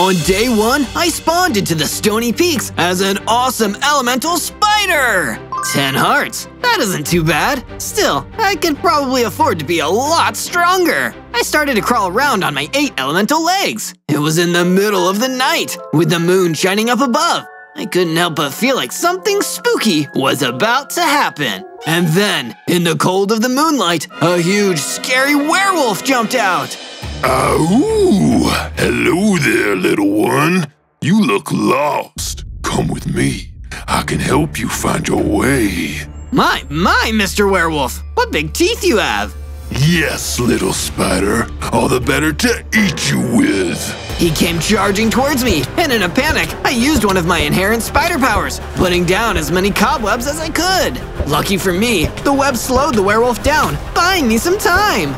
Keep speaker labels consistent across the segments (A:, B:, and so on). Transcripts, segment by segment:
A: On day one, I spawned into the Stony Peaks as an awesome elemental spider! 10 hearts. That isn't too bad. Still, I could probably afford to be a lot stronger. I started to crawl around on my 8 elemental legs. It was in the middle of the night, with the moon shining up above. I couldn't help but feel like something spooky was about to happen. And then, in the cold of the moonlight, a huge, scary werewolf jumped out.
B: Oh, hello there, little one. You look lost. Come with me. I can help you find your way.
A: My, my, Mr. Werewolf, what big teeth you have!
B: Yes, little spider. All the better to eat you with.
A: He came charging towards me, and in a panic, I used one of my inherent spider powers, putting down as many cobwebs as I could. Lucky for me, the web slowed the werewolf down, buying me some time.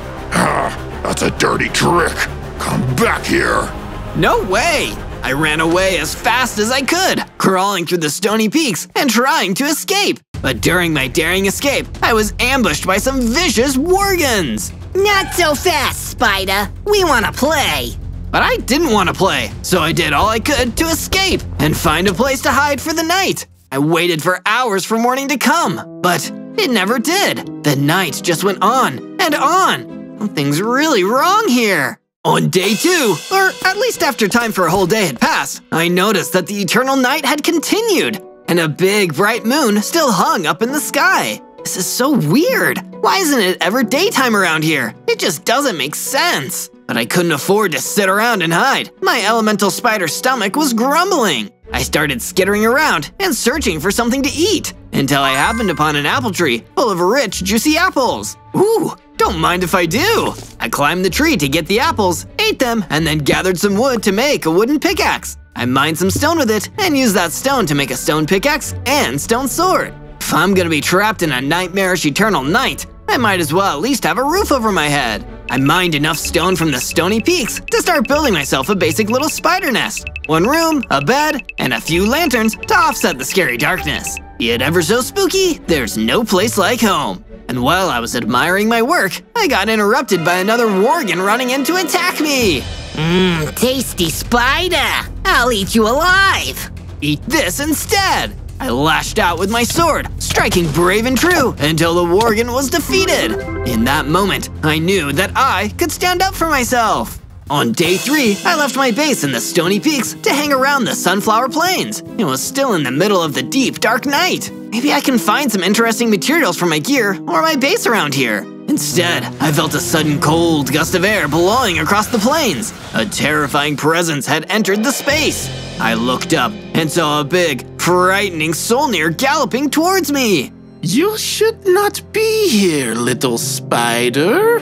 B: That's a dirty trick. Come back here.
A: No way! I ran away as fast as I could, crawling through the stony peaks and trying to escape. But during my daring escape, I was ambushed by some vicious worgens.
C: Not so fast, Spider. We want to play.
A: But I didn't want to play, so I did all I could to escape and find a place to hide for the night. I waited for hours for morning to come, but it never did. The night just went on and on. Something's really wrong here. On day two, or at least after time for a whole day had passed, I noticed that the eternal night had continued, and a big bright moon still hung up in the sky. This is so weird. Why isn't it ever daytime around here? It just doesn't make sense. But I couldn't afford to sit around and hide. My elemental spider stomach was grumbling. I started skittering around and searching for something to eat until I happened upon an apple tree full of rich, juicy apples. Ooh, don't mind if I do. I climbed the tree to get the apples, ate them, and then gathered some wood to make a wooden pickaxe. I mined some stone with it and used that stone to make a stone pickaxe and stone sword. If I'm gonna be trapped in a nightmarish eternal night, I might as well at least have a roof over my head. I mined enough stone from the stony peaks to start building myself a basic little spider nest. One room, a bed, and a few lanterns to offset the scary darkness. Yet ever so spooky, there's no place like home. And while I was admiring my work, I got interrupted by another Worgen running in to attack me.
C: Mmm, tasty spider. I'll eat you alive.
A: Eat this instead. I lashed out with my sword, striking brave and true until the Worgen was defeated. In that moment, I knew that I could stand up for myself. On day three, I left my base in the Stony Peaks to hang around the Sunflower Plains. It was still in the middle of the deep, dark night. Maybe I can find some interesting materials for my gear or my base around here. Instead, I felt a sudden cold gust of air blowing across the plains. A terrifying presence had entered the space. I looked up and saw a big, frightening Solnir galloping towards me.
D: You should not be here, little spider.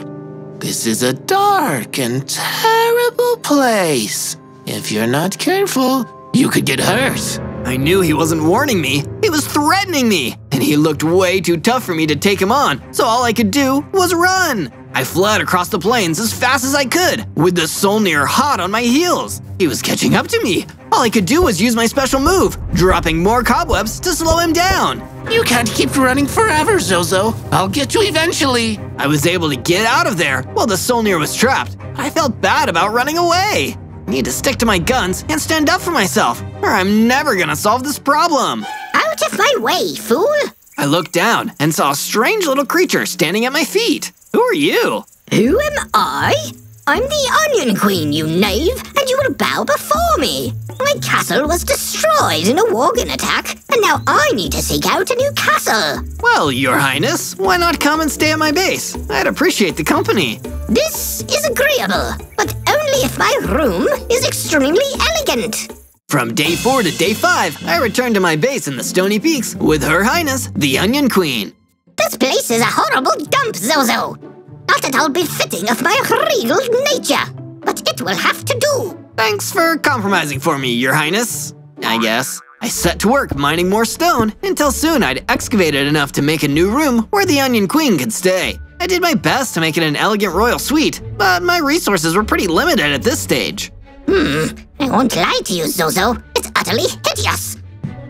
D: This is a dark and terrible place. If you're not careful, you could get hurt.
A: I knew he wasn't warning me, he was threatening me, and he looked way too tough for me to take him on, so all I could do was run. I fled across the plains as fast as I could, with the Solnir hot on my heels. He was catching up to me. All I could do was use my special move, dropping more cobwebs to slow him down.
D: You can't keep running forever, Zozo. I'll get you eventually.
A: I was able to get out of there while the Solnir was trapped. I felt bad about running away. Need to stick to my guns and stand up for myself, or I'm never gonna solve this problem.
C: Out of my way, fool.
A: I looked down and saw a strange little creature standing at my feet. Who are you?
C: Who am I? I'm the Onion Queen, you knave, and you will bow before me. My castle was destroyed in a Worgen attack, and now I need to seek out a new castle.
A: Well, your highness, why not come and stay at my base? I'd appreciate the company.
C: This is agreeable, but only if my room is extremely elegant.
A: From day four to day five, I returned to my base in the Stony Peaks with Her Highness, the Onion Queen.
C: This place is a horrible dump, Zozo. Not at all befitting of my regal nature, but it will have to do.
A: Thanks for compromising for me, your highness. I guess. I set to work mining more stone until soon I'd excavated enough to make a new room where the Onion Queen could stay. I did my best to make it an elegant royal suite, but my resources were pretty limited at this stage.
C: Hmm, I won't lie to you, Zozo. It's utterly hideous.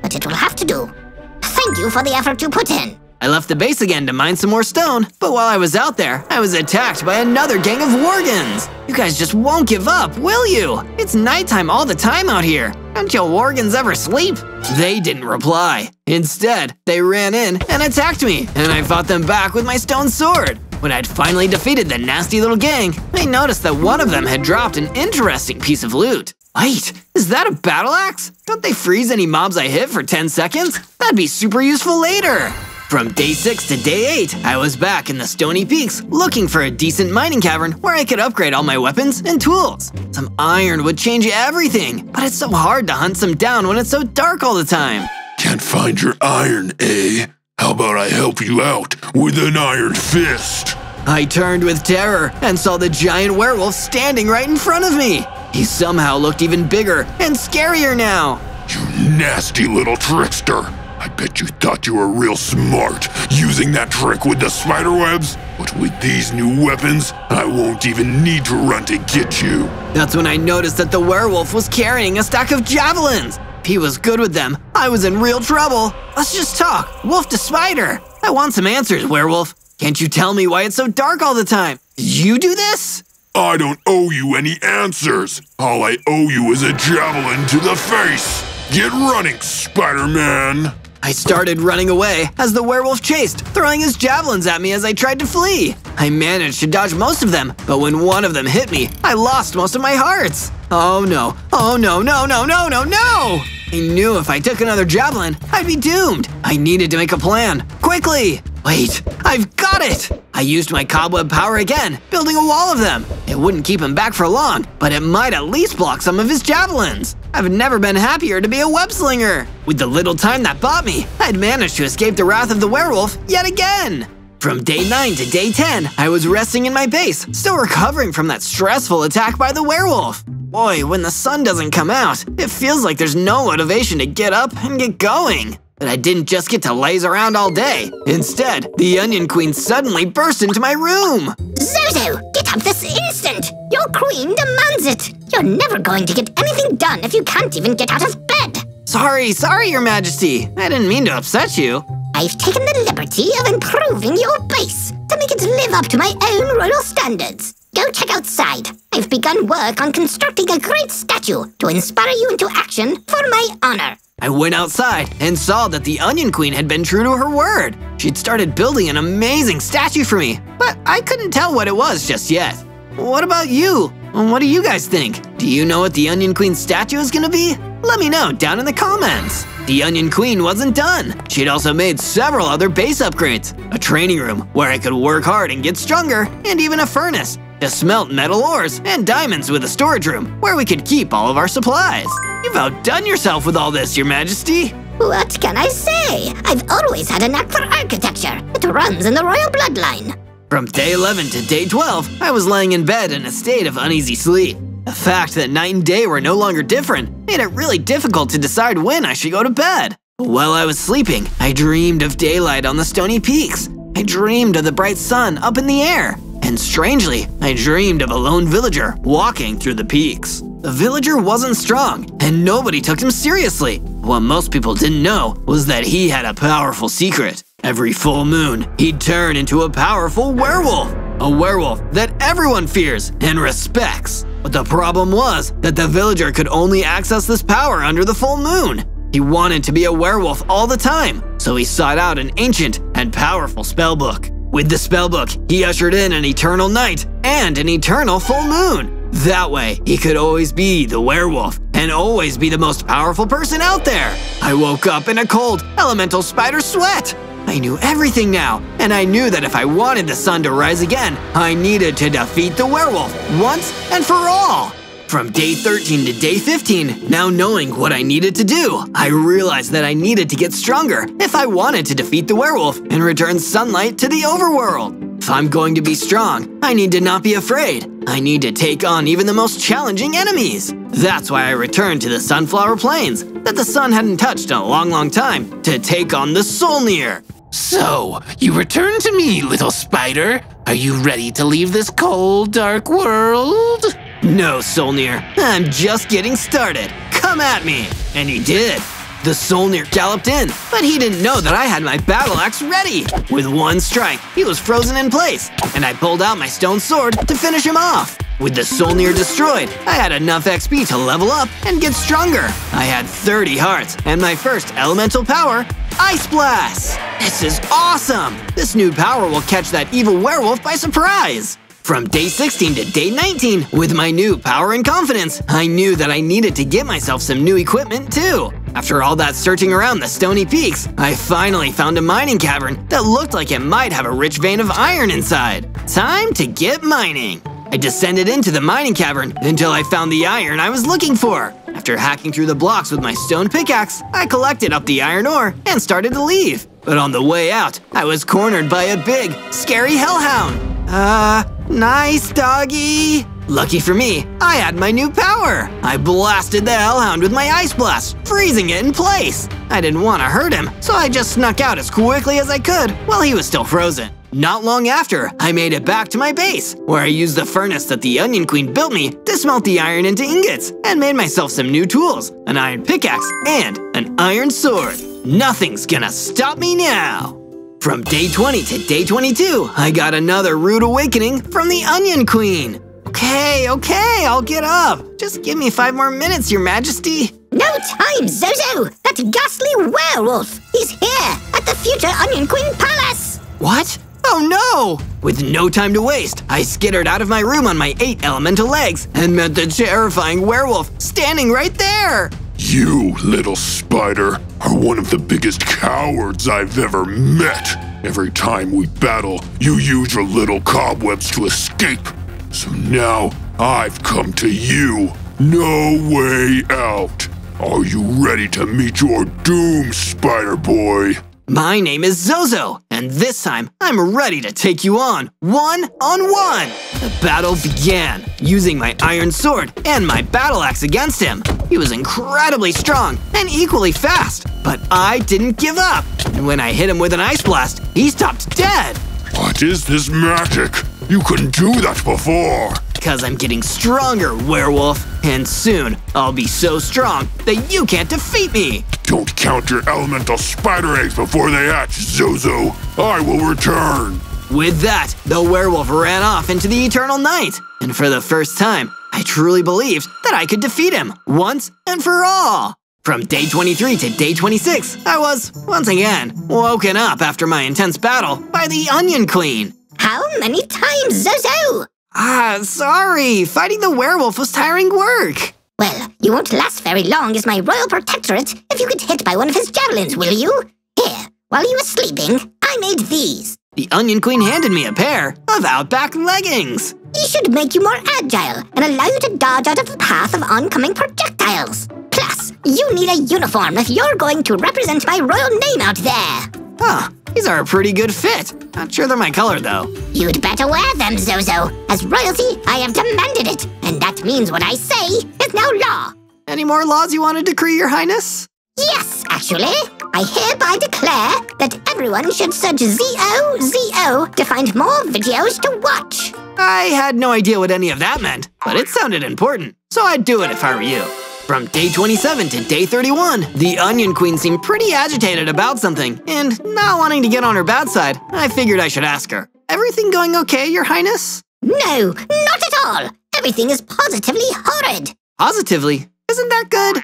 C: But it will have to do. Thank you for the effort you put in.
A: I left the base again to mine some more stone, but while I was out there, I was attacked by another gang of Worgens. You guys just won't give up, will you? It's nighttime all the time out here. Don't you Worgens ever sleep? They didn't reply. Instead, they ran in and attacked me, and I fought them back with my stone sword. When I'd finally defeated the nasty little gang, I noticed that one of them had dropped an interesting piece of loot. Wait, is that a battle axe? Don't they freeze any mobs I hit for 10 seconds? That'd be super useful later. From day 6 to day 8, I was back in the Stony Peaks looking for a decent mining cavern where I could upgrade all my weapons and tools. Some iron would change everything, but it's so hard to hunt some down when it's so dark all the time.
B: Can't find your iron, eh? How about I help you out with an iron fist?
A: I turned with terror and saw the giant werewolf standing right in front of me. He somehow looked even bigger and scarier now.
B: You nasty little trickster. I bet you thought you were real smart using that trick with the spider webs. But with these new weapons, I won't even need to run to get you.
A: That's when I noticed that the werewolf was carrying a stack of javelins. If he was good with them, I was in real trouble. Let's just talk, wolf to spider. I want some answers, werewolf. Can't you tell me why it's so dark all the time? You do this?
B: I don't owe you any answers. All I owe you is a javelin to the face. Get running, Spider-Man.
A: I started running away as the werewolf chased, throwing his javelins at me as I tried to flee. I managed to dodge most of them, but when one of them hit me, I lost most of my hearts. Oh no, oh no, no, no, no, no, no! I knew if I took another javelin, I'd be doomed. I needed to make a plan, quickly. Wait, I've got it! I used my cobweb power again, building a wall of them. It wouldn't keep him back for long, but it might at least block some of his javelins. I've never been happier to be a web slinger. With the little time that bought me, I'd managed to escape the wrath of the werewolf yet again. From day 9 to day 10, I was resting in my base, still recovering from that stressful attack by the werewolf. Boy, when the sun doesn't come out, it feels like there's no motivation to get up and get going. But I didn't just get to laze around all day. Instead, the Onion Queen suddenly burst into my room.
C: Get up this instant! Your queen demands it! You're never going to get anything done if you can't even get out of bed!
A: Sorry, sorry, Your Majesty. I didn't mean to upset you.
C: I've taken the liberty of improving your base to make it live up to my own royal standards. Go check outside. I've begun work on constructing a great statue to inspire you into action for my honor.
A: I went outside and saw that the Onion Queen had been true to her word. She'd started building an amazing statue for me, but I couldn't tell what it was just yet. What about you? What do you guys think? Do you know what the Onion Queen statue is gonna be? Let me know down in the comments. The Onion Queen wasn't done. She'd also made several other base upgrades, a training room where I could work hard and get stronger, and even a furnace to smelt metal ores and diamonds with a storage room where we could keep all of our supplies. You've outdone yourself with all this, Your Majesty.
C: What can I say? I've always had a knack for architecture. It runs in the royal bloodline.
A: From day 11 to day 12, I was lying in bed in a state of uneasy sleep. The fact that night and day were no longer different made it really difficult to decide when I should go to bed. While I was sleeping, I dreamed of daylight on the stony peaks. I dreamed of the bright sun up in the air. And strangely, I dreamed of a lone villager walking through the peaks. The villager wasn't strong, and nobody took him seriously. What most people didn't know was that he had a powerful secret. Every full moon, he'd turn into a powerful werewolf. A werewolf that everyone fears and respects. But the problem was that the villager could only access this power under the full moon. He wanted to be a werewolf all the time, so he sought out an ancient and powerful spellbook. With the spellbook, he ushered in an eternal night and an eternal full moon. That way, he could always be the werewolf and always be the most powerful person out there. I woke up in a cold, elemental spider sweat. I knew everything now, and I knew that if I wanted the sun to rise again, I needed to defeat the werewolf once and for all. From day 13 to day 15, now knowing what I needed to do, I realized that I needed to get stronger if I wanted to defeat the werewolf and return sunlight to the overworld. If I'm going to be strong, I need to not be afraid. I need to take on even the most challenging enemies. That's why I returned to the Sunflower Plains that the sun hadn't touched in a long, long time to take on the Solnir.
D: So, you return to me, little spider. Are you ready to leave this cold, dark world?
A: No, Solnir, I'm just getting started. Come at me! And he did. The Solnir galloped in, but he didn't know that I had my battle axe ready. With one strike, he was frozen in place, and I pulled out my stone sword to finish him off. With the Solnir destroyed, I had enough XP to level up and get stronger. I had 30 hearts, and my first elemental power, Ice Blast! This is awesome! This new power will catch that evil werewolf by surprise! From day 16 to day 19, with my new power and confidence, I knew that I needed to get myself some new equipment too. After all that searching around the stony peaks, I finally found a mining cavern that looked like it might have a rich vein of iron inside. Time to get mining! I descended into the mining cavern until I found the iron I was looking for. After hacking through the blocks with my stone pickaxe, I collected up the iron ore and started to leave. But on the way out, I was cornered by a big, scary hellhound. Uh, nice doggy. Lucky for me, I had my new power. I blasted the hellhound with my ice blast, freezing it in place. I didn't want to hurt him, so I just snuck out as quickly as I could while he was still frozen. Not long after, I made it back to my base, where I used the furnace that the Onion Queen built me to smelt the iron into ingots and made myself some new tools, an iron pickaxe and an iron sword. Nothing's gonna stop me now! From day 20 to day 22, I got another rude awakening from the Onion Queen. Okay, okay, I'll get up. Just give me five more minutes, Your Majesty.
C: No time, Zozo! That ghastly werewolf! He's here, at the future Onion Queen Palace!
A: What? Oh no! With no time to waste, I skittered out of my room on my eight elemental legs and met the terrifying werewolf standing right there!
B: You, little spider, are one of the biggest cowards I've ever met. Every time we battle, you use your little cobwebs to escape. So now I've come to you. No way out. Are you ready to meet your doom, Spider Boy?
A: My name is Zozo, and this time I'm ready to take you on, one on one! The battle began, using my iron sword and my battle axe against him. He was incredibly strong and equally fast, but I didn't give up. And when I hit him with an ice blast, he stopped dead.
B: What is this magic? You couldn't do that before.
A: Because I'm getting stronger, werewolf. And soon, I'll be so strong that you can't defeat me.
B: Don't count your elemental spider eggs before they hatch, Zozo. I will return.
A: With that, the werewolf ran off into the eternal night. And for the first time, I truly believed that I could defeat him once and for all. From day 23 to day 26, I was, once again, woken up after my intense battle by the Onion Queen.
C: How many times, Zozo?
A: Ah, sorry. Fighting the werewolf was tiring work.
C: Well, you won't last very long as my royal protectorate if you get hit by one of his javelins, will you? Here, while you were sleeping, I made these.
A: The Onion Queen handed me a pair of Outback leggings.
C: These should make you more agile and allow you to dodge out of the path of oncoming projectiles. Plus, you need a uniform if you're going to represent my royal name out there.
A: Huh, these are a pretty good fit. Not sure they're my color, though.
C: You'd better wear them, Zozo. As royalty, I have demanded it, and that means what I say is now law.
A: Any more laws you want to decree, Your Highness?
C: Yes, actually. I hereby declare that everyone should search ZOZO to find more videos to watch.
A: I had no idea what any of that meant, but it sounded important, so I'd do it if I were you. From day 27 to day 31, the Onion Queen seemed pretty agitated about something, and not wanting to get on her bad side, I figured I should ask her. Everything going okay, Your Highness?
C: No, not at all. Everything is positively horrid.
A: Positively? Isn't that good?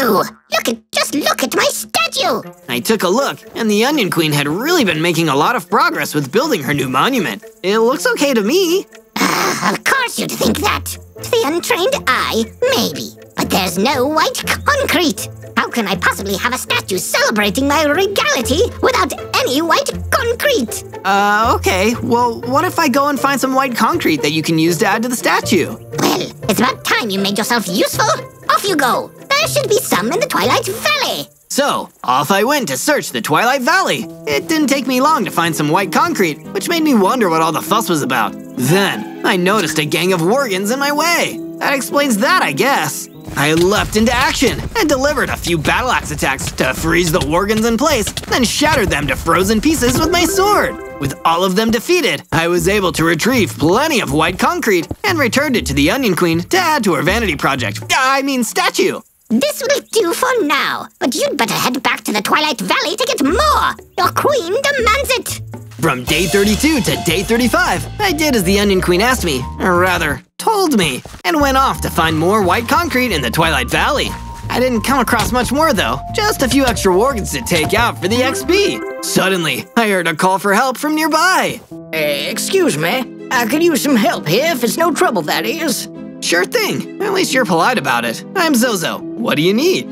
C: No! Look at, just look at my statue!
A: I took a look, and the Onion Queen had really been making a lot of progress with building her new monument. It looks okay to me.
C: Uh, of course you'd think that. To the untrained eye, maybe. But there's no white concrete. How can I possibly have a statue celebrating my regality without any white concrete?
A: Uh, okay. Well, what if I go and find some white concrete that you can use to add to the statue?
C: Well, it's about time you made yourself useful. Off you go. There should be some in the Twilight Valley.
A: So, off I went to search the Twilight Valley. It didn't take me long to find some white concrete, which made me wonder what all the fuss was about. Then, I noticed a gang of Worgens in my way. That explains that, I guess. I leapt into action and delivered a few battle axe attacks to freeze the Worgens in place, then shattered them to frozen pieces with my sword. With all of them defeated, I was able to retrieve plenty of white concrete and returned it to the Onion Queen to add to her vanity project. I mean statue.
C: This will do for now, but you'd better head back to the Twilight Valley to get more! Your queen demands it!
A: From day 32 to day 35, I did as the Onion Queen asked me, or rather, told me, and went off to find more white concrete in the Twilight Valley. I didn't come across much more though, just a few extra organs to take out for the XP. Suddenly, I heard a call for help from nearby.
E: Uh, excuse me. I could use some help here if it's no trouble, that is.
A: Sure thing, at least you're polite about it. I'm Zozo. What do you need?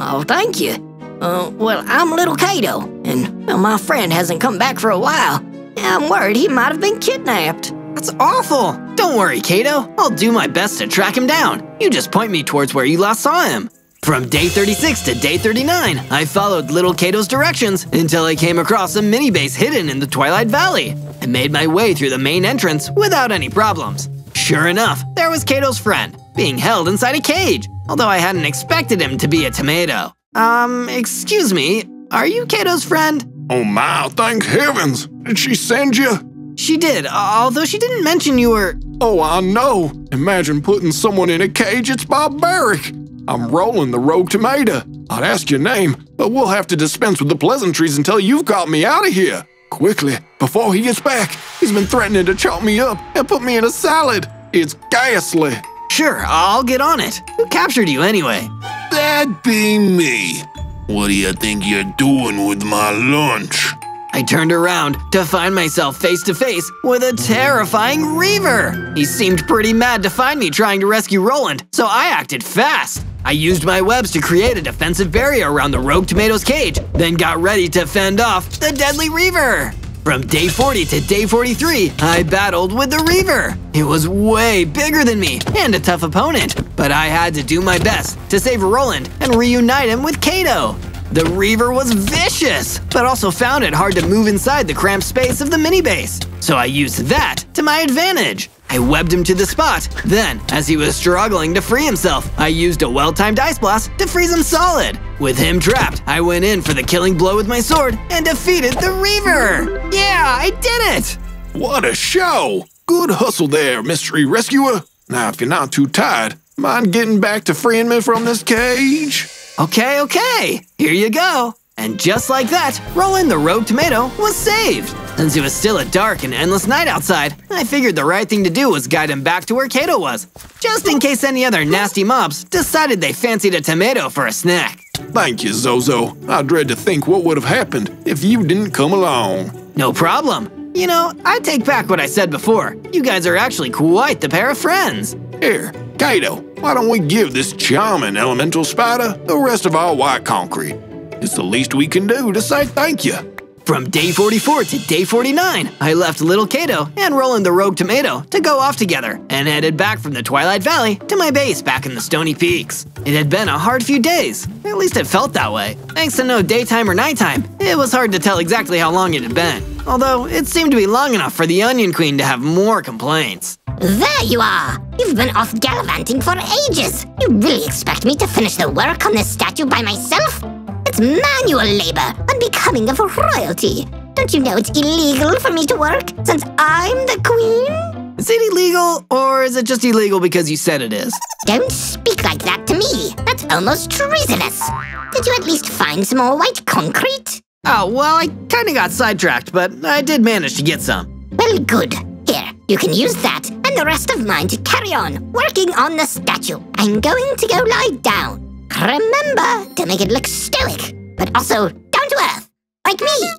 E: Oh, thank you. Uh, well, I'm Little Kato, and well, my friend hasn't come back for a while. I'm worried he might have been kidnapped.
A: That's awful. Don't worry, Kato. I'll do my best to track him down. You just point me towards where you last saw him. From day 36 to day 39, I followed little Kato's directions until I came across a mini base hidden in the Twilight Valley. I made my way through the main entrance without any problems. Sure enough, there was Kato's friend, being held inside a cage, although I hadn't expected him to be a tomato. Um, excuse me, are you Kato's friend?
B: Oh my, thank heavens! Did she send you?
A: She did, although she didn't mention you were.
B: Oh, I know. Imagine putting someone in a cage, it's barbaric. I'm Roland the Rogue Tomato. I'd ask your name, but we'll have to dispense with the pleasantries until you've got me out of here. Quickly, before he gets back. He's been threatening to chop me up and put me in a salad. It's ghastly.
A: Sure, I'll get on it. Who captured you anyway?
B: That'd be me. What do you think you're doing with my lunch?
A: I turned around to find myself face to face with a terrifying Reaver. He seemed pretty mad to find me trying to rescue Roland, so I acted fast. I used my webs to create a defensive barrier around the Rogue Tomato's cage, then got ready to fend off the deadly Reaver. From day 40 to day 43, I battled with the Reaver. It was way bigger than me and a tough opponent, but I had to do my best to save Roland and reunite him with Kato. The Reaver was vicious, but also found it hard to move inside the cramped space of the mini base. So I used that to my advantage. I webbed him to the spot. Then, as he was struggling to free himself, I used a well-timed ice blast to freeze him solid. With him trapped, I went in for the killing blow with my sword and defeated the Reaver! Yeah, I did it!
B: What a show! Good hustle there, mystery rescuer. Now, if you're not too tired, mind getting back to freeing me from this cage?
A: Okay, okay, here you go. And just like that, Roland the Rogue Tomato was saved. Since it was still a dark and endless night outside, I figured the right thing to do was guide him back to where Kato was, just in case any other nasty mobs decided they fancied a tomato for a snack.
B: Thank you, Zozo. I dread to think what would have happened if you didn't come along.
A: No problem. You know, I take back what I said before. You guys are actually quite the pair of friends.
B: Here, Kato, why don't we give this charming elemental spider the rest of our white concrete? It's the least we can do to say thank you.
A: From day 44 to day 49, I left little Kato and Roland the Rogue Tomato to go off together and headed back from the Twilight Valley to my base back in the Stony Peaks. It had been a hard few days, at least it felt that way. Thanks to no daytime or nighttime, it was hard to tell exactly how long it had been. Although, it seemed to be long enough for the Onion Queen to have more complaints.
C: There you are! You've been off gallivanting for ages! You really expect me to finish the work on this statue by myself? It's manual labor, unbecoming of a royalty. Don't you know it's illegal for me to work, since I'm the queen?
A: Is it illegal, or is it just illegal because you said it is?
C: Don't speak like that to me. That's almost treasonous. Did you at least find some more white concrete?
A: Oh, well, I kinda got sidetracked, but I did manage to get some.
C: Well, good. Here, you can use that and the rest of mine to carry on working on the statue. I'm going to go lie down. Remember to make it look stoic, but also down to earth, like me.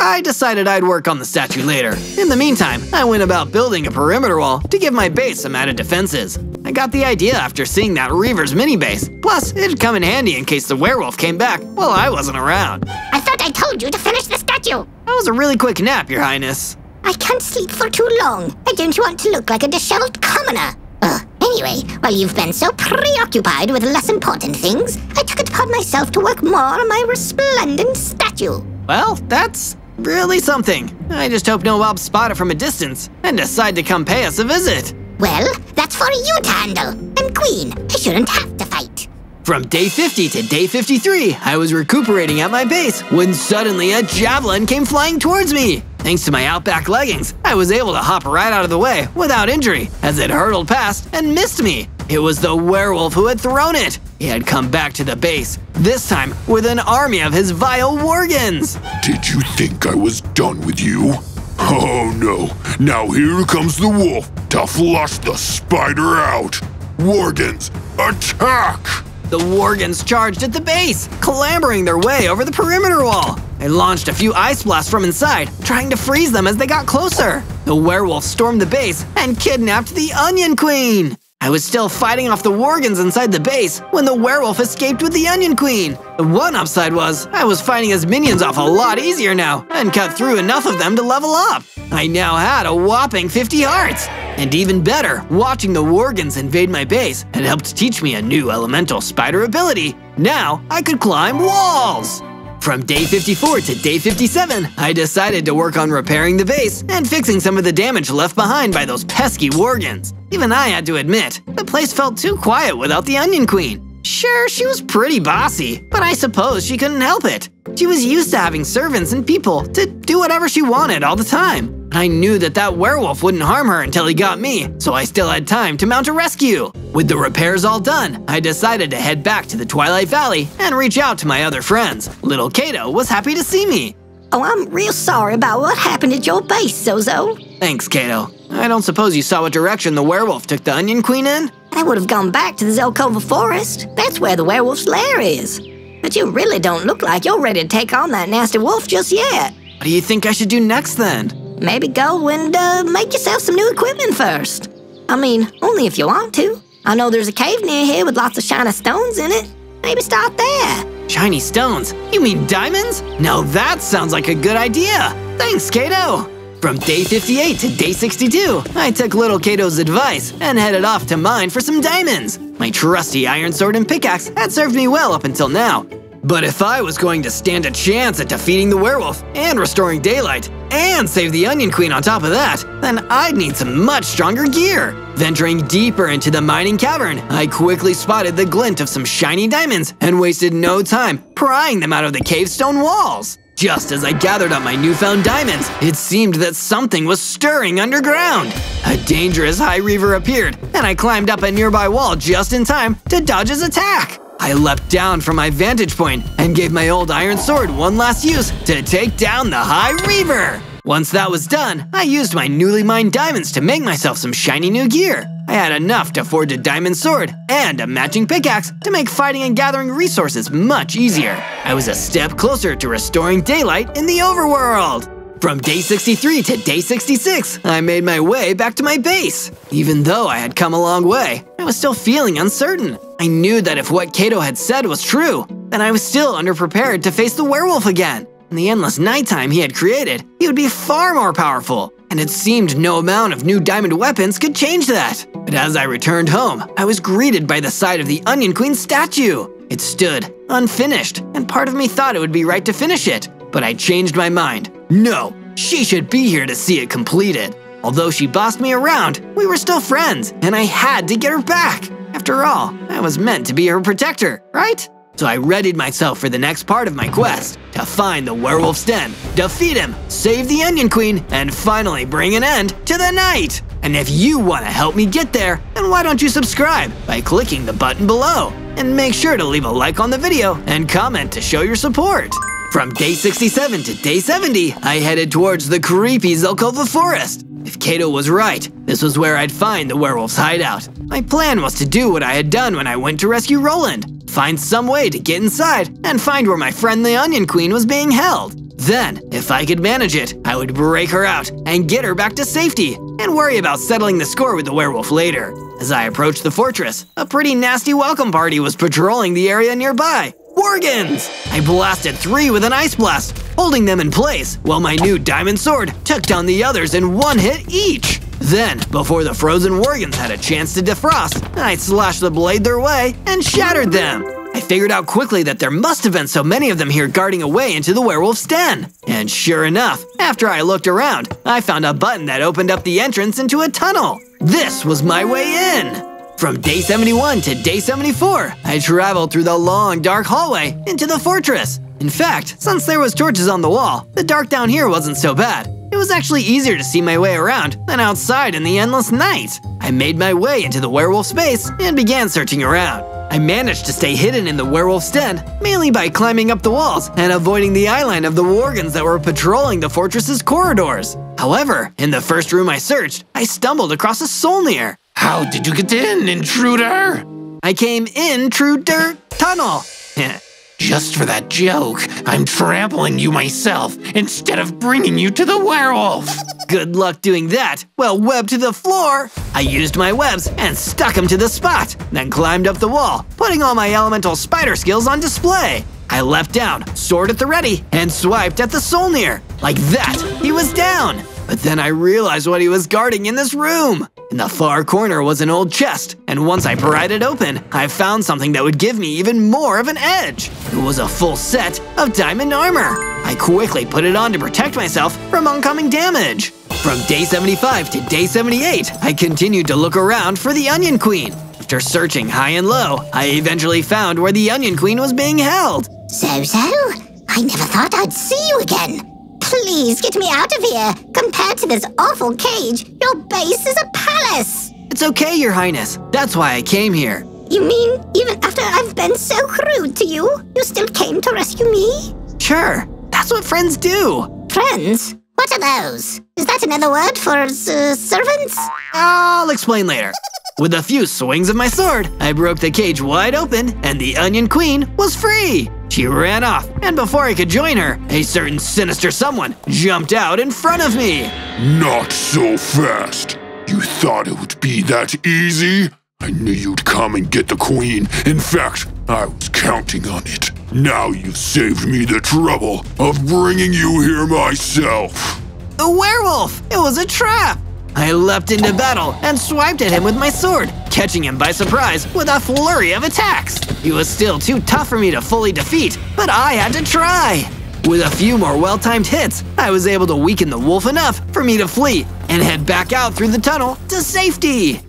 A: I decided I'd work on the statue later. In the meantime, I went about building a perimeter wall to give my base some added defenses. I got the idea after seeing that Reaver's mini base. Plus, it'd come in handy in case the werewolf came back while I wasn't around.
C: I thought I told you to finish the statue.
A: That was a really quick nap, Your Highness.
C: I can't sleep for too long. I don't want to look like a disheveled commoner. Ugh. Anyway, while you've been so preoccupied with less important things, I took it upon myself to work more on my resplendent statue.
A: Well, that's really something. I just hope no mobs spot it from a distance and decide to come pay us a visit.
C: Well, that's for you to handle. I'm queen. I shouldn't have to fight.
A: From day 50 to day 53, I was recuperating at my base when suddenly a javelin came flying towards me. Thanks to my Outback leggings, I was able to hop right out of the way without injury as it hurtled past and missed me. It was the werewolf who had thrown it. He had come back to the base, this time with an army of his vile worgens.
B: Did you think I was done with you? Oh no, now here comes the wolf to flush the spider out. Worgens, attack!
A: The Worgens charged at the base, clambering their way over the perimeter wall. I launched a few ice blasts from inside, trying to freeze them as they got closer. The werewolf stormed the base and kidnapped the Onion Queen. I was still fighting off the Worgens inside the base when the werewolf escaped with the Onion Queen. The one upside was, I was fighting his minions off a lot easier now and cut through enough of them to level up. I now had a whopping 50 hearts. And even better, watching the Worgens invade my base had helped teach me a new elemental spider ability. Now I could climb walls! From day 54 to day 57, I decided to work on repairing the base and fixing some of the damage left behind by those pesky Worgens. Even I had to admit, the place felt too quiet without the Onion Queen. Sure, she was pretty bossy, but I suppose she couldn't help it. She was used to having servants and people to do whatever she wanted all the time. I knew that that werewolf wouldn't harm her until he got me, so I still had time to mount a rescue. With the repairs all done, I decided to head back to the Twilight Valley and reach out to my other friends. Little Kato was happy to see me.
E: Oh, I'm real sorry about what happened at your base, Zozo.
A: Thanks, Kato. I don't suppose you saw what direction the werewolf took the Onion Queen in?
E: I would have gone back to the Zelkova Forest. That's where the werewolf's lair is. But you really don't look like you're ready to take on that nasty wolf just yet.
A: What do you think I should do next then?
E: Maybe go and uh, make yourself some new equipment first. I mean, only if you want to. I know there's a cave near here with lots of shiny stones in it. Maybe start there.
A: Shiny stones? You mean diamonds? Now that sounds like a good idea. Thanks, Kato. From day 58 to day 62, I took little Kato's advice and headed off to mine for some diamonds. My trusty iron sword and pickaxe had served me well up until now, but if I was going to stand a chance at defeating the werewolf and restoring daylight, and save the Onion Queen on top of that, then I'd need some much stronger gear. Venturing deeper into the mining cavern, I quickly spotted the glint of some shiny diamonds and wasted no time prying them out of the cave stone walls. Just as I gathered up my newfound diamonds, it seemed that something was stirring underground. A dangerous High Reaver appeared, and I climbed up a nearby wall just in time to dodge his attack. I leapt down from my vantage point and gave my old iron sword one last use to take down the High Reaver. Once that was done, I used my newly mined diamonds to make myself some shiny new gear. I had enough to forge a diamond sword and a matching pickaxe to make fighting and gathering resources much easier. I was a step closer to restoring daylight in the overworld. From day 63 to day 66, I made my way back to my base. Even though I had come a long way, I was still feeling uncertain. I knew that if what Kato had said was true, then I was still underprepared to face the werewolf again. In the endless nighttime he had created, he would be far more powerful, and it seemed no amount of new diamond weapons could change that. But as I returned home, I was greeted by the sight of the Onion Queen statue. It stood, unfinished, and part of me thought it would be right to finish it, but I changed my mind. No, she should be here to see it completed. Although she bossed me around, we were still friends, and I had to get her back. After all, I was meant to be her protector, right? So I readied myself for the next part of my quest to find the werewolf's den, defeat him, save the Onion Queen, and finally bring an end to the night. And if you want to help me get there, then why don't you subscribe by clicking the button below? And make sure to leave a like on the video and comment to show your support. From day 67 to day 70, I headed towards the creepy Zelkova forest. If Kato was right, this was where I'd find the werewolf's hideout. My plan was to do what I had done when I went to rescue Roland, find some way to get inside, and find where my friend the Onion Queen was being held. Then, if I could manage it, I would break her out and get her back to safety, and worry about settling the score with the werewolf later. As I approached the fortress, a pretty nasty welcome party was patrolling the area nearby. Worgens! I blasted three with an ice blast, holding them in place, while my new diamond sword took down the others in one hit each. Then, before the frozen Worgens had a chance to defrost, I slashed the blade their way and shattered them. I figured out quickly that there must have been so many of them here guarding a way into the werewolf's den. And sure enough, after I looked around, I found a button that opened up the entrance into a tunnel. This was my way in! From day 71 to day 74, I traveled through the long, dark hallway into the fortress. In fact, since there was torches on the wall, the dark down here wasn't so bad. It was actually easier to see my way around than outside in the endless night. I made my way into the werewolf's base and began searching around. I managed to stay hidden in the werewolf's den, mainly by climbing up the walls and avoiding the eyeline of the worgens that were patrolling the fortress's corridors. However, in the first room I searched, I stumbled across a Solnir.
D: How did you get in, intruder?
A: I came in True Dirt Tunnel.
D: Just for that joke, I'm trampling you myself instead of bringing you to the werewolf.
A: Good luck doing that. Well, web to the floor. I used my webs and stuck them to the spot, then climbed up the wall, putting all my elemental spider skills on display. I leapt down, sword at the ready, and swiped at the Solnir. Like that, he was down. But then I realized what he was guarding in this room. In the far corner was an old chest, and once I pried it open, I found something that would give me even more of an edge. It was a full set of diamond armor. I quickly put it on to protect myself from oncoming damage. From day 75 to day 78, I continued to look around for the Onion Queen. After searching high and low, I eventually found where the Onion Queen was being held.
C: Zozo, I never thought I'd see you again. Please get me out of here. Compared to this awful cage, your base is a palace.
A: It's okay, Your Highness. That's why I came here.
C: You mean even after I've been so crude to you, you still came to rescue me?
A: Sure, that's what friends do.
C: Friends? What are those? Is that another word for uh, servants?
A: I'll explain later. With a few swings of my sword, I broke the cage wide open, and the Onion Queen was free. She ran off, and before I could join her, a certain sinister someone jumped out in front of me.
B: Not so fast. You thought it would be that easy? I knew you'd come and get the queen. In fact, I was counting on it. Now you've saved me the trouble of bringing you here myself.
A: A werewolf! It was a trap! I leapt into battle and swiped at him with my sword, catching him by surprise with a flurry of attacks. He was still too tough for me to fully defeat, but I had to try. With a few more well-timed hits, I was able to weaken the wolf enough for me to flee and head back out through the tunnel to safety.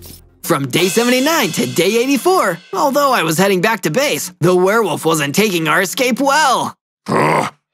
A: From day 79 to day 84, although I was heading back to base, the werewolf wasn't taking our escape well.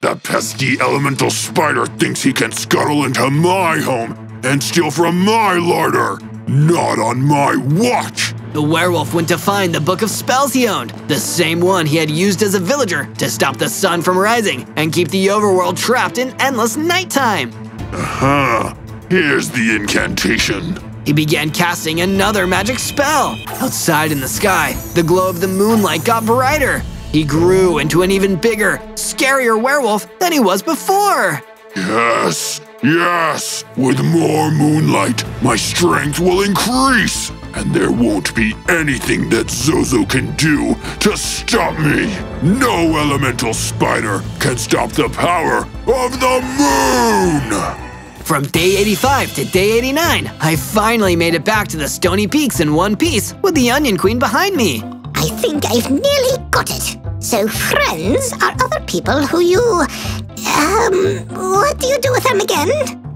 B: That pesky elemental spider thinks he can scuttle into my home and steal from my larder. Not on my watch!
A: The werewolf went to find the book of spells he owned, the same one he had used as a villager to stop the sun from rising and keep the overworld trapped in endless nighttime.
B: Huh. Here's the incantation.
A: He began casting another magic spell. Outside in the sky, the glow of the moonlight got brighter. He grew into an even bigger, scarier werewolf than he was before.
B: Yes, yes! With more moonlight, my strength will increase, and there won't be anything that Zozo can do to stop me! No elemental spider can stop the power of the moon!
A: From day 85 to day 89, I finally made it back to the Stony Peaks in one piece with the Onion Queen behind me.
C: I think I've nearly got it. So friends are other people who you... Um, what do you do with them again?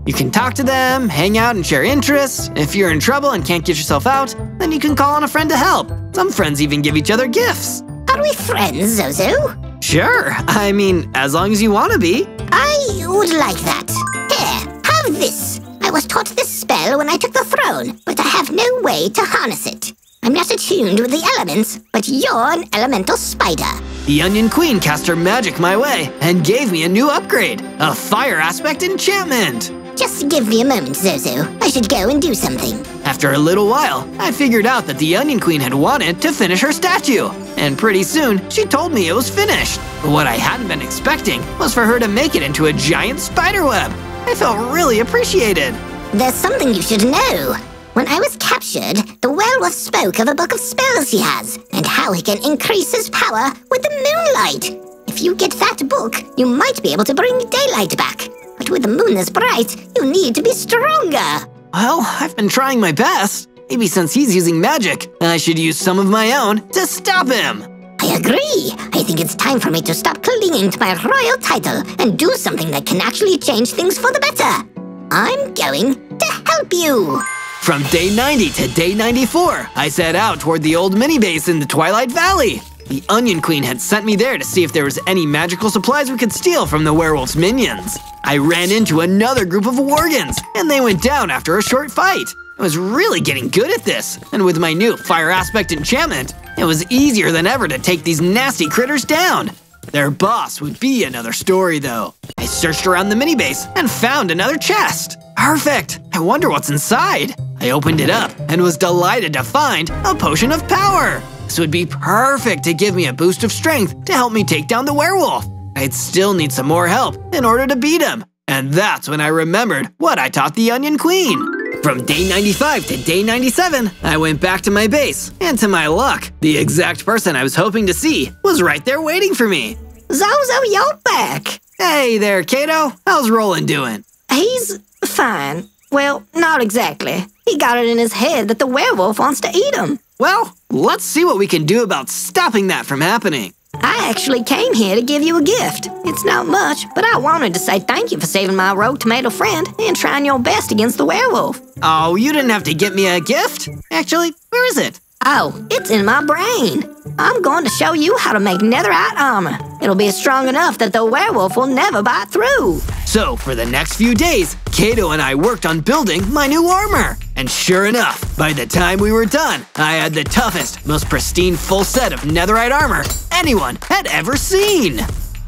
A: You can talk to them, hang out and share interests. If you're in trouble and can't get yourself out, then you can call on a friend to help. Some friends even give each other gifts.
C: Are we friends, Zozo?
A: Sure, I mean, as long as you want to be.
C: I would like that. Here, have this. I was taught this spell when I took the throne, but I have no way to harness it. I'm not attuned with the elements, but you're an elemental spider.
A: The Onion Queen cast her magic my way and gave me a new upgrade, a fire aspect enchantment.
C: Just give me a moment, Zozo. I should go and do something.
A: After a little while, I figured out that the Onion Queen had wanted to finish her statue. And pretty soon, she told me it was finished. But what I hadn't been expecting was for her to make it into a giant spider web. I felt really appreciated.
C: There's something you should know. When I was captured, the werewolf spoke of a book of spells he has, and how he can increase his power with the moonlight. If you get that book, you might be able to bring daylight back. But with the moon this bright, you need to be stronger.
A: Well, I've been trying my best. Maybe since he's using magic, I should use some of my own to stop him.
C: I agree. I think it's time for me to stop clinging to my royal title and do something that can actually change things for the better. I'm going to help you.
A: From day 90 to day 94, I set out toward the old mini base in the Twilight Valley. The Onion Queen had sent me there to see if there was any magical supplies we could steal from the werewolf's minions. I ran into another group of Worgens, and they went down after a short fight. I was really getting good at this, and with my new Fire Aspect enchantment, it was easier than ever to take these nasty critters down. Their boss would be another story, though. I searched around the mini base and found another chest. Perfect! I wonder what's inside. I opened it up and was delighted to find a potion of power. This would be perfect to give me a boost of strength to help me take down the werewolf. I'd still need some more help in order to beat him. And that's when I remembered what I taught the Onion Queen. From day 95 to day 97, I went back to my base, and to my luck, the exact person I was hoping to see was right there waiting for me.
E: Zozo, you're back.
A: Hey there, Kato. How's Roland doing?
E: He's fine. Well, not exactly. He got it in his head that the werewolf wants to eat him.
A: Well, let's see what we can do about stopping that from happening.
E: I actually came here to give you a gift. It's not much, but I wanted to say thank you for saving my rogue tomato friend and trying your best against the werewolf.
A: Oh, you didn't have to get me a gift. Actually, where is it?
E: Oh, it's in my brain. I'm going to show you how to make netherite armor. It'll be strong enough that the werewolf will never bite through.
A: So, for the next few days, Kato and I worked on building my new armor. And sure enough, by the time we were done, I had the toughest, most pristine full set of netherite armor anyone had ever seen.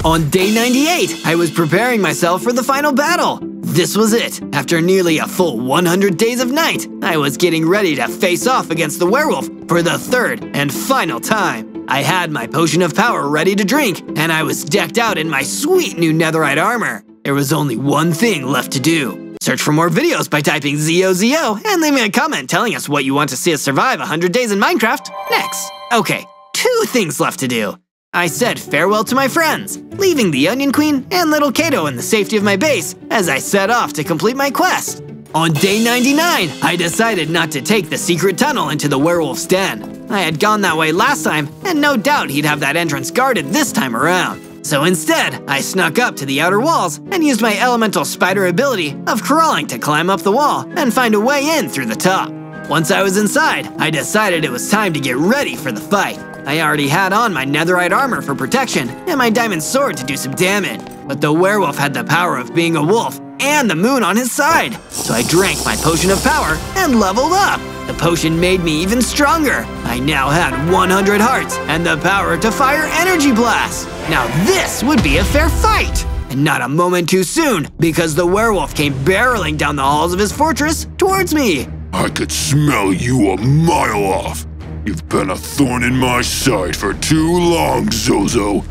A: On day 98, I was preparing myself for the final battle. This was it. After nearly a full 100 days of night, I was getting ready to face off against the werewolf for the third and final time. I had my potion of power ready to drink, and I was decked out in my sweet new netherite armor. There was only one thing left to do. Search for more videos by typing ZOZO and leave me a comment telling us what you want to see us survive 100 days in Minecraft next. Okay, two things left to do. I said farewell to my friends, leaving the Onion Queen and little Kato in the safety of my base as I set off to complete my quest. On day 99, I decided not to take the secret tunnel into the werewolf's den. I had gone that way last time, and no doubt he'd have that entrance guarded this time around. So instead, I snuck up to the outer walls and used my elemental spider ability of crawling to climb up the wall and find a way in through the top. Once I was inside, I decided it was time to get ready for the fight. I already had on my netherite armor for protection and my diamond sword to do some damage. But the werewolf had the power of being a wolf and the moon on his side. So I drank my potion of power and leveled up. The potion made me even stronger. I now had 100 hearts and the power to fire energy blasts. Now this would be a fair fight. And not a moment too soon, because the werewolf came barreling down the halls of his fortress towards me.
B: I could smell you a mile off. You've been a thorn in my side for too long, Zozo.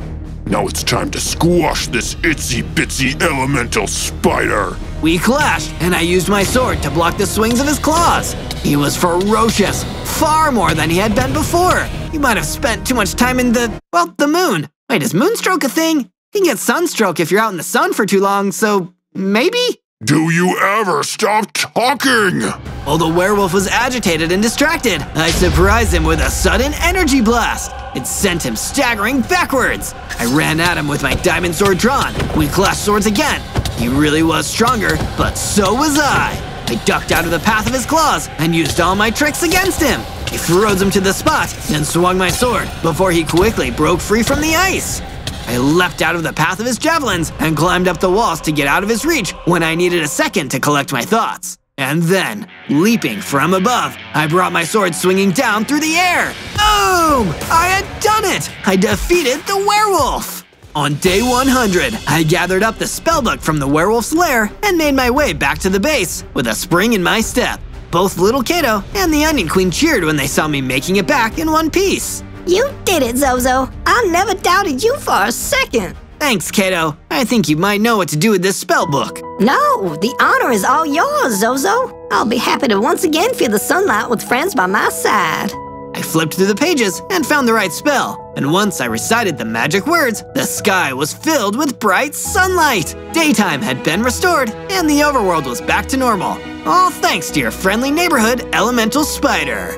B: Now it's time to squash this itsy bitsy elemental spider.
A: We clashed, and I used my sword to block the swings of his claws. He was ferocious, far more than he had been before. He might have spent too much time in the, well, the moon. Wait, is moonstroke a thing? You can get sunstroke if you're out in the sun for too long, so maybe?
B: Do you ever stop talking?
A: While the werewolf was agitated and distracted, I surprised him with a sudden energy blast. It sent him staggering backwards. I ran at him with my diamond sword drawn. We clashed swords again. He really was stronger, but so was I. I ducked out of the path of his claws and used all my tricks against him. I froze him to the spot, then swung my sword before he quickly broke free from the ice. I leapt out of the path of his javelins and climbed up the walls to get out of his reach when I needed a second to collect my thoughts. And then, leaping from above, I brought my sword swinging down through the air. Boom! I had done it! I defeated the werewolf! On day 100, I gathered up the spellbook from the werewolf's lair and made my way back to the base with a spring in my step. Both Little Kato and the Onion Queen cheered when they saw me making it back in one piece.
E: You did it, Zozo. I never doubted you for a second.
A: Thanks, Kato. I think you might know what to do with this spell book.
E: No, the honor is all yours, Zozo. I'll be happy to once again feel the sunlight with friends by my side.
A: I flipped through the pages and found the right spell. And once I recited the magic words, the sky was filled with bright sunlight. Daytime had been restored, and the overworld was back to normal. All thanks to your friendly neighborhood elemental spider.